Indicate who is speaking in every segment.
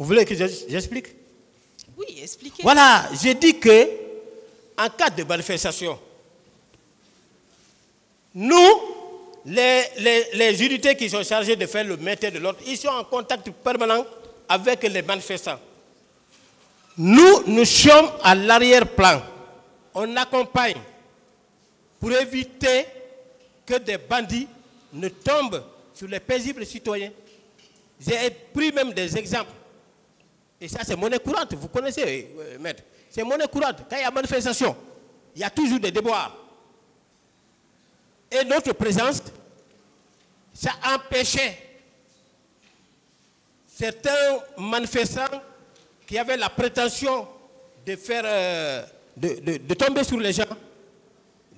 Speaker 1: Vous voulez que je- j'explique?
Speaker 2: Oui, expliquez.
Speaker 1: Voilà, j'ai dit que en cas de manifestation, nous, les, les- les unités qui sont chargées de faire le maintien de l'ordre, ils sont en contact permanent avec les manifestants. Nous, nous sommes à l'arrière-plan. On accompagne pour éviter que des bandits ne tombent sur les paisibles citoyens. J'ai pris même des exemples. Et ça, c'est monnaie courante. Vous connaissez, euh, maître. C'est monnaie courante. Quand il y a manifestation, il y a toujours des déboires. Et notre présence, ça empêchait certains manifestants qui avaient la prétention de faire, euh, de, de- de tomber sur les gens,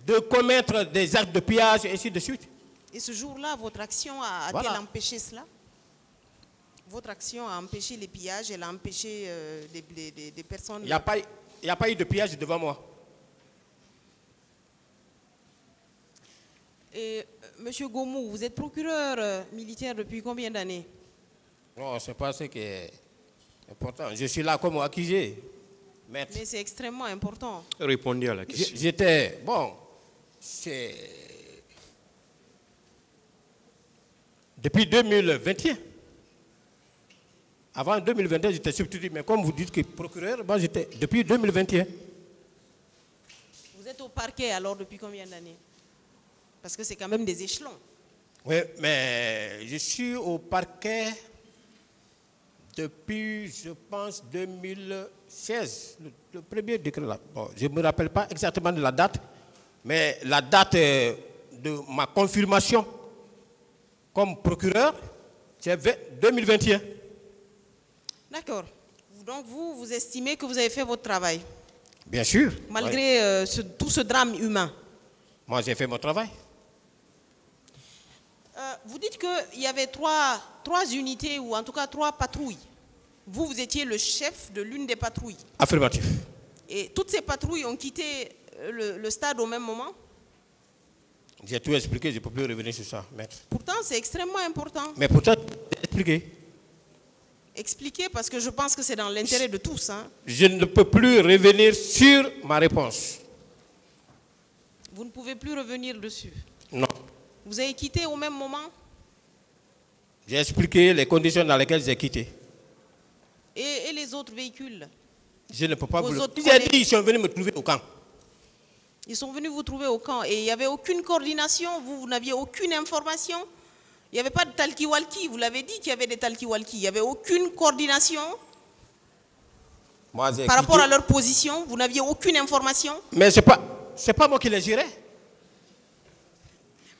Speaker 1: de commettre des actes de pillage, et ainsi de suite.
Speaker 2: Et ce jour-là, votre action a-t-elle
Speaker 1: Voilà.
Speaker 2: empêché cela? Votre action a empêché les pillages, elle a empêché euh, des, des- des- des personnes.
Speaker 1: Il n'y a, pas- il n'y a pas eu de pillage devant moi.
Speaker 2: Et, euh, Monsieur Gomou, vous êtes procureur euh, militaire depuis combien d'années?
Speaker 1: Non, c'est pas ce qui est important. Je suis là comme accusé. Maître.
Speaker 2: Mais c'est extrêmement important.
Speaker 3: Répondez à la question.
Speaker 1: J'étais. Bon, c'est. Depuis 2021. Avant 2021, j'étais substitut, mais comme vous dites que procureur, moi j'étais depuis 2021.
Speaker 2: Vous êtes au parquet alors depuis combien d'années? Parce que c'est quand même des échelons.
Speaker 1: Oui, mais je suis au parquet depuis, je pense, 2016. Le, le premier décret là. Bon, je ne me rappelle pas exactement de la date, mais la date euh, de ma confirmation comme procureur, c'est vingt- 2021.
Speaker 2: D'accord. Donc vous, vous estimez que vous avez fait votre travail,
Speaker 1: Bien sûr.
Speaker 2: malgré euh, ce- tout ce drame humain?
Speaker 1: Moi, j'ai fait mon travail.
Speaker 2: Euh, vous dites qu'il y avait trois, trois unités, ou en tout cas trois patrouilles. Vous, vous étiez le chef de l'une des patrouilles.
Speaker 1: Affirmatif.
Speaker 2: Et toutes ces patrouilles ont quitté euh, le, le stade au même moment?
Speaker 1: J'ai tout expliqué, je ne peux plus revenir sur ça, maître.
Speaker 2: Pourtant, c'est extrêmement important.
Speaker 1: Mais pourtant, expliqué.
Speaker 2: Expliquer parce que je pense que c'est dans l'intérêt de tous. hein.
Speaker 1: Je ne peux plus revenir sur ma réponse.
Speaker 2: Vous ne pouvez plus revenir dessus.
Speaker 1: Non.
Speaker 2: Vous avez quitté au même moment?
Speaker 1: J'ai expliqué les conditions dans lesquelles j'ai quitté.
Speaker 2: et, et les autres véhicules?
Speaker 1: Je ne peux pas
Speaker 2: Vos
Speaker 1: vous le... J'ai dit, ils sont venus me trouver au camp.
Speaker 2: Ils sont venus vous trouver au camp et il n'y avait aucune coordination, vous, vous n'aviez aucune information? Il n'y avait pas de talkie-walkie, vous l'avez dit qu'il y avait des talkie-walkie. Il n'y avait aucune coordination
Speaker 1: Moi,
Speaker 2: par rapport à leur position, vous n'aviez aucune information.
Speaker 1: Mais ce n'est pas, pas moi qui les gérais.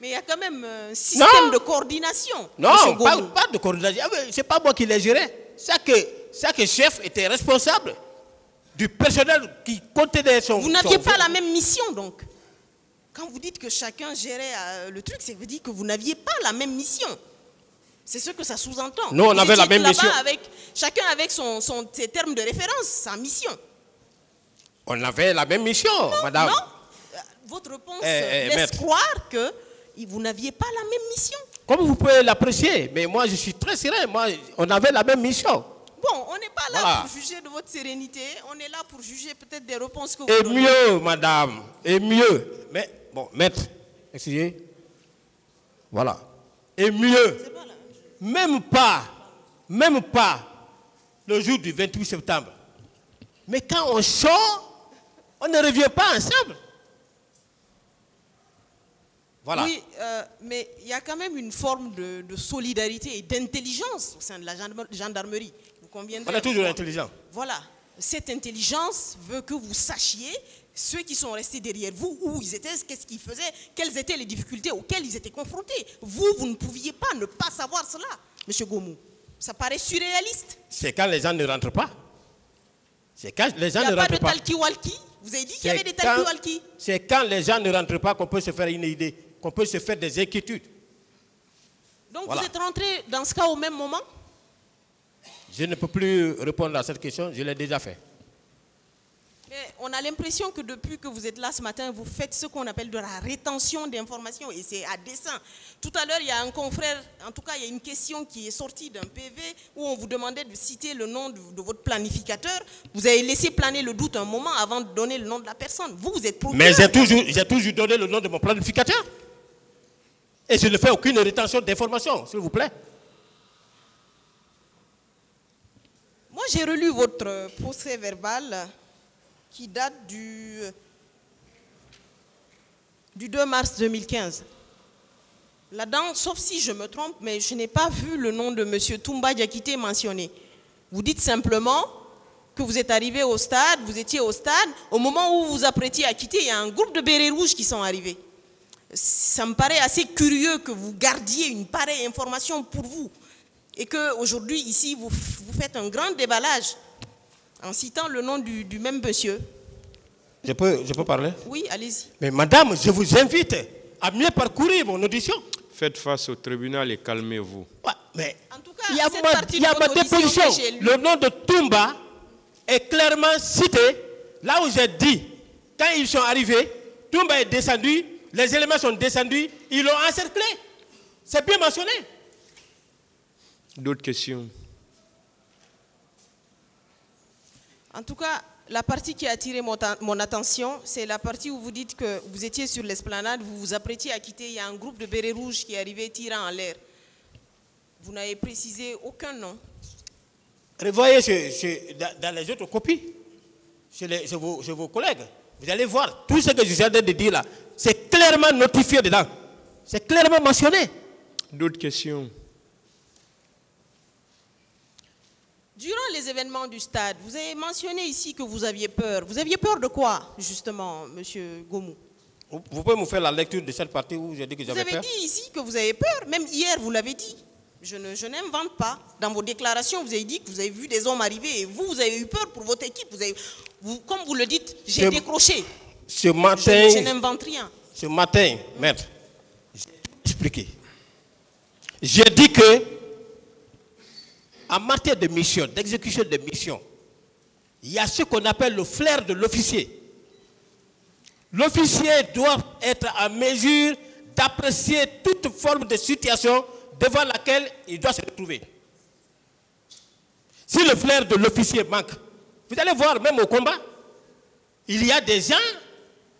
Speaker 2: Mais il y a quand même un système
Speaker 1: Non.
Speaker 2: de coordination.
Speaker 1: Non, pas, pas de coordination. Ah, Ce n'est pas moi qui les gérais. Chaque, chaque chef était responsable du personnel qui contenait son...
Speaker 2: Vous n'aviez pas la même mission donc. Quand vous dites que chacun gérait euh, le truc, c'est que vous dites que vous n'aviez pas la même mission. C'est ce que ça sous-entend.
Speaker 1: Nous, on avait la même mission.
Speaker 2: Avec, chacun avec son, son- ses termes de référence, sa mission.
Speaker 1: On avait la même mission, madame.
Speaker 2: Non Euh, Votre réponse
Speaker 1: Eh, eh,
Speaker 2: laisse croire que vous n'aviez pas la même mission.
Speaker 1: Comme vous pouvez l'apprécier, mais moi, je suis très serein. Moi, on avait la même mission.
Speaker 2: Bon, on n'est pas là
Speaker 1: Voilà.
Speaker 2: pour juger de votre sérénité, on est là pour juger peut-être des réponses que vous
Speaker 1: Et
Speaker 2: donnez.
Speaker 1: mieux, madame. Et mieux. Mais, bon, maître, excusez. Voilà. Et mieux. Même pas, même pas le jour du 28 septembre. Mais quand on sort, on ne revient pas ensemble. Voilà.
Speaker 2: Oui, euh, mais il y a quand même une forme de, de solidarité et d'intelligence au sein de la gendarme- gendarmerie. Vous conviendrez
Speaker 1: On est toujours intelligent.
Speaker 2: Voilà. Cette intelligence veut que vous sachiez ceux qui sont restés derrière vous, où ils étaient, qu'est-ce qu'ils faisaient, quelles étaient les difficultés auxquelles ils étaient confrontés. Vous, vous ne pouviez pas ne pas savoir cela, Monsieur Gomou. Ça paraît surréaliste.
Speaker 1: C'est quand les gens ne rentrent pas. C'est quand les
Speaker 2: Il
Speaker 1: gens
Speaker 2: n'y a
Speaker 1: ne
Speaker 2: pas de
Speaker 1: rentrent pas.
Speaker 2: talkie-walkie. Vous avez dit qu'il y avait des talkie-walkie.
Speaker 1: C'est quand les gens ne rentrent pas qu'on peut se faire une idée, qu'on peut se faire des inquiétudes.
Speaker 2: Donc
Speaker 1: Voilà.
Speaker 2: vous êtes rentré dans ce cas au même moment?
Speaker 1: Je ne peux plus répondre à cette question, je l'ai déjà fait.
Speaker 2: Mais on a l'impression que depuis que vous êtes là ce matin, vous faites ce qu'on appelle de la rétention d'informations et c'est à dessein. Tout à l'heure, il y a un confrère, en tout cas, il y a une question qui est sortie d'un PV où on vous demandait de citer le nom de, de votre planificateur. Vous avez laissé planer le doute un moment avant de donner le nom de la personne. Vous, vous êtes procureur.
Speaker 1: Mais j'ai toujours, j'ai toujours donné le nom de mon planificateur. Et je ne fais aucune rétention d'informations, s'il vous plaît.
Speaker 2: Moi, j'ai relu votre euh, procès verbal qui date du, du 2 mars 2015. Là-dedans, sauf si je me trompe, mais je n'ai pas vu le nom de M. Toumba Diakité mentionné. Vous dites simplement que vous êtes arrivé au stade, vous étiez au stade, au moment où vous vous apprêtiez à quitter, il y a un groupe de bérets rouges qui sont arrivés. Ça me paraît assez curieux que vous gardiez une pareille information pour vous et qu'aujourd'hui, ici, vous, vous faites un grand déballage en citant le nom du, du même monsieur.
Speaker 1: Je peux, je peux parler?
Speaker 2: Oui, allez-y.
Speaker 1: Mais madame, je vous invite à mieux parcourir mon audition.
Speaker 3: Faites face au tribunal et calmez-vous.
Speaker 1: Ouais, mais
Speaker 2: En tout cas,
Speaker 1: il y a
Speaker 2: cette
Speaker 1: ma,
Speaker 2: partie
Speaker 1: il y a
Speaker 2: de
Speaker 1: ma déposition. Le nom de Toumba est clairement cité. Là où j'ai dit, quand ils sont arrivés, Toumba est descendu, les éléments sont descendus, ils l'ont encerclé. C'est bien mentionné.
Speaker 3: D'autres questions?
Speaker 2: En tout cas, la partie qui a attiré mon, attention, c'est la partie où vous dites que vous étiez sur l'esplanade, vous vous apprêtiez à quitter, il y a un groupe de bérets rouges qui est arrivé tirant en l'air. Vous n'avez précisé aucun nom.
Speaker 1: Revoyez dans, dans les autres copies, chez, les- chez vos, chez vos collègues. Vous allez voir, tout ce que je suis en train de dire là, c'est clairement notifié dedans. C'est clairement mentionné.
Speaker 3: D'autres questions?
Speaker 2: Durant les événements du stade, vous avez mentionné ici que vous aviez peur. Vous aviez peur de quoi, justement, Monsieur Gomou?
Speaker 1: Vous, vous pouvez me faire la lecture de cette partie où j'ai dit que
Speaker 2: Vous
Speaker 1: j'avais
Speaker 2: avez
Speaker 1: peur?
Speaker 2: dit ici que vous avez peur. Même hier, vous l'avez dit. Je ne- je n'invente pas. Dans vos déclarations, vous avez dit que vous avez vu des hommes arriver et vous, vous avez eu peur pour votre équipe. Vous avez, vous- comme vous le dites, j'ai
Speaker 1: Je-
Speaker 2: décroché.
Speaker 1: Ce
Speaker 2: Je,
Speaker 1: matin,
Speaker 2: je n'invente rien.
Speaker 1: ce matin, maître, j'ai expliqué. J'ai dit que, en matière de mission, d'exécution de mission, il y a ce qu'on appelle le flair de l'officier. L'officier doit être en mesure d'apprécier toute forme de situation devant laquelle il doit se trouver. Si le flair de l'officier manque, vous allez voir même au combat, il y a des gens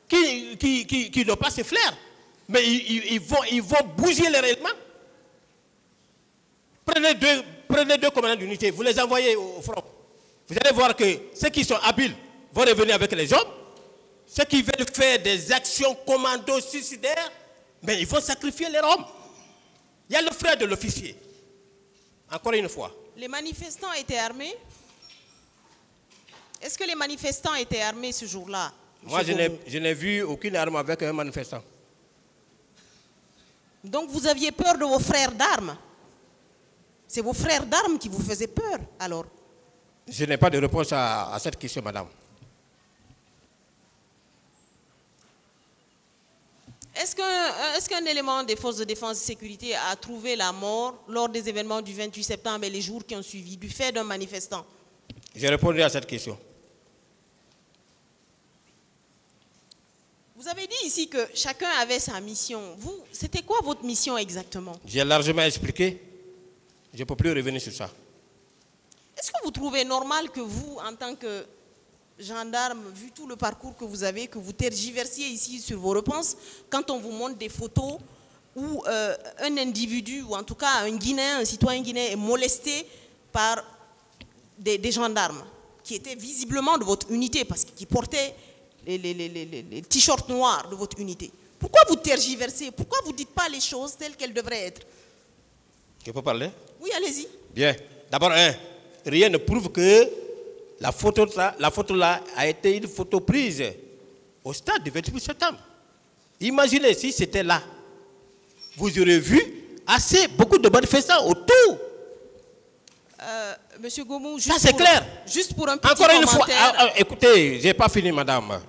Speaker 1: qui, qui, qui, n'ont pas ce flair, mais ils vont, ils vont bouger les règlements. Prenez deux, prenez deux commandants d'unité, vous les envoyez au, front. Vous allez voir que ceux qui sont habiles vont revenir avec les hommes. Ceux qui veulent faire des actions commando suicidaires, mais ils vont sacrifier leurs hommes. Il y a le frère de l'officier. Encore une fois.
Speaker 2: Les manifestants étaient armés Est-ce que les manifestants étaient armés ce jour-là
Speaker 1: Moi, je n'ai vu aucune arme avec un manifestant.
Speaker 2: Donc vous aviez peur de vos frères d'armes? C'est vos frères d'armes qui vous faisaient peur, alors
Speaker 1: Je n'ai pas de réponse à, à cette question, madame.
Speaker 2: Est-ce qu'un euh, est-ce qu'un élément des forces de défense et sécurité a trouvé la mort lors des événements du 28 septembre et les jours qui ont suivi du fait d'un manifestant?
Speaker 1: J'ai répondu à cette question.
Speaker 2: Vous avez dit ici que chacun avait sa mission. Vous, c'était quoi votre mission exactement?
Speaker 1: J'ai largement expliqué. Je ne peux plus revenir sur ça.
Speaker 2: Est-ce que vous trouvez normal que vous, en tant que gendarme, vu tout le parcours que vous avez, que vous tergiversiez ici sur vos réponses, quand on vous montre des photos où euh, un individu, ou en tout cas un Guinéen, un citoyen guinéen est molesté par des, gendarmes qui étaient visiblement de votre unité parce qu'ils portaient les t-shirts noirs de votre unité. Pourquoi vous tergiversez Pourquoi vous ne dites pas les choses telles qu'elles devraient être?
Speaker 1: Je peux parler?
Speaker 2: Oui, allez-y.
Speaker 1: Bien. D'abord, un, rien ne prouve que la photo, là- la photo là a été une photo prise au stade du 28 septembre. Imaginez si c'était là. Vous aurez vu assez beaucoup de manifestants autour.
Speaker 2: Euh, Monsieur Gomou, juste,
Speaker 1: Ça, c'est
Speaker 2: pour,
Speaker 1: clair.
Speaker 2: juste pour un petit
Speaker 1: Encore une fois, ah, ah, écoutez, je n'ai pas fini, madame.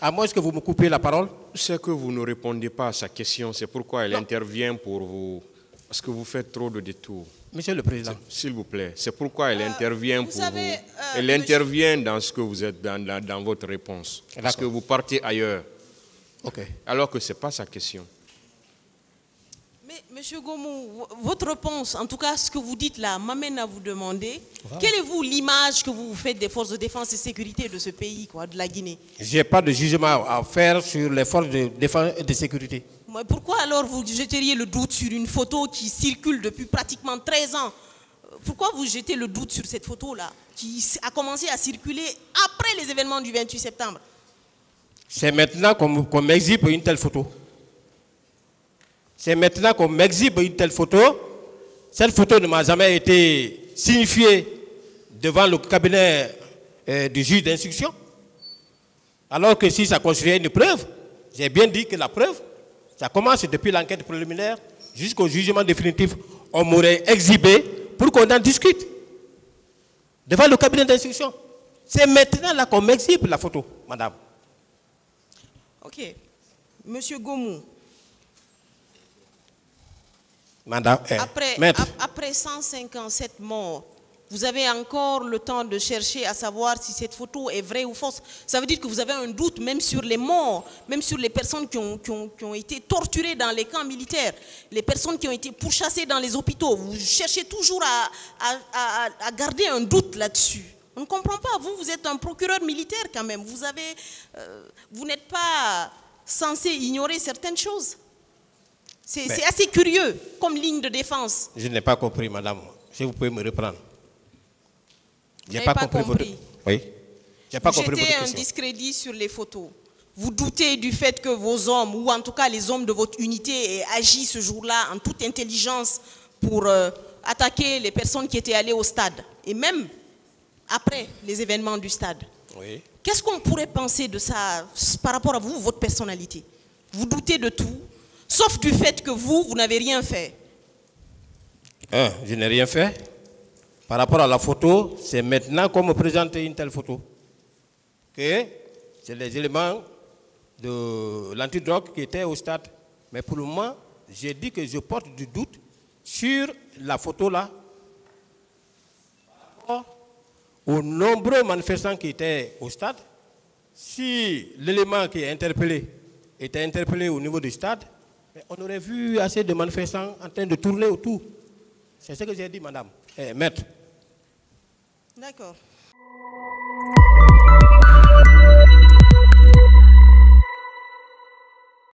Speaker 1: À moins que vous me coupez la parole.
Speaker 3: C'est que vous ne répondez pas à sa question, c'est pourquoi elle intervient pour vous. Parce que vous faites trop de détours.
Speaker 1: Monsieur le Président.
Speaker 3: S'il vous plaît, c'est pourquoi elle intervient
Speaker 2: Euh, vous
Speaker 3: pour
Speaker 2: savez,
Speaker 3: vous.
Speaker 2: euh,
Speaker 3: elle
Speaker 2: monsieur-
Speaker 3: intervient dans ce que vous êtes dans, dans- dans votre réponse. Parce que vous partez ailleurs,
Speaker 1: Ok.
Speaker 3: alors que ce n'est pas sa question.
Speaker 2: Mais, Monsieur Gomou, vo- votre réponse, en tout cas ce que vous dites là, m'amène à vous demander quelle est vous l'image que vous vous faites des forces de défense et sécurité de ce pays, quoi, de la Guinée?
Speaker 1: Je n'ai pas de jugement à faire sur les forces de défense et de sécurité.
Speaker 2: Pourquoi alors vous jeteriez le doute sur une photo qui circule depuis pratiquement 13 ans? Pourquoi vous jetez le doute sur cette photo-là, qui a commencé à circuler après les événements du 28 septembre?
Speaker 1: C'est maintenant qu'on qu'on m'exhibe une telle photo. C'est maintenant qu'on m'exhibe une telle photo. Cette photo ne m'a jamais été signifiée devant le cabinet euh, du juge d'instruction. Alors que si ça constituait une preuve, j'ai bien dit que la preuve, ça commence depuis l'enquête préliminaire jusqu'au jugement définitif. On m'aurait exhibé pour qu'on en discute devant le cabinet d'instruction. C'est maintenant là qu'on m'exhibe la photo, madame.
Speaker 2: Ok. Monsieur Gomou,
Speaker 1: Madame, eh,
Speaker 2: après,
Speaker 1: maître,
Speaker 2: ap- après 157 morts, vous avez encore le temps de chercher à savoir si cette photo est vraie ou fausse. Ça veut dire que vous avez un doute même sur les morts, même sur les personnes qui ont, qui ont- qui ont été torturées dans les camps militaires, les personnes qui ont été pourchassées dans les hôpitaux. Vous cherchez toujours à, à- à- à garder un doute là-dessus. On ne comprend pas. Vous, vous êtes un procureur militaire quand même. Vous, avez, euh, vous n'êtes pas censé ignorer certaines choses. C'est assez curieux comme ligne de défense.
Speaker 1: je n'ai pas compris, madame. Si vous pouvez me reprendre.
Speaker 2: Vous n'avez pas compris.
Speaker 1: votre... Oui. J'ai pas
Speaker 2: Vous
Speaker 1: compris
Speaker 2: un discrédit sur les photos. Vous doutez du fait que vos hommes, ou en tout cas les hommes de votre unité, aient agi ce jour-là en toute intelligence pour euh, attaquer les personnes qui étaient allées au stade. Et même après les événements du stade.
Speaker 1: Oui.
Speaker 2: Qu'est-ce qu'on pourrait penser de ça par rapport à vous, votre personnalité? Vous doutez de tout, sauf du fait que vous, vous n'avez rien fait.
Speaker 1: Un, je n'ai rien fait? Par rapport à la photo, c'est maintenant qu'on me présente une telle photo. C'est les éléments de l'antidrogue qui étaient au stade. Mais pour le moment, j'ai dit que je porte du doute sur la photo là. Par rapport Aux nombreux manifestants qui étaient au stade, si l'élément qui est interpellé était interpellé au niveau du stade, on aurait vu assez de manifestants en train de tourner autour. C'est ce que j'ai dit, madame. Eh, maître.
Speaker 2: D'accord.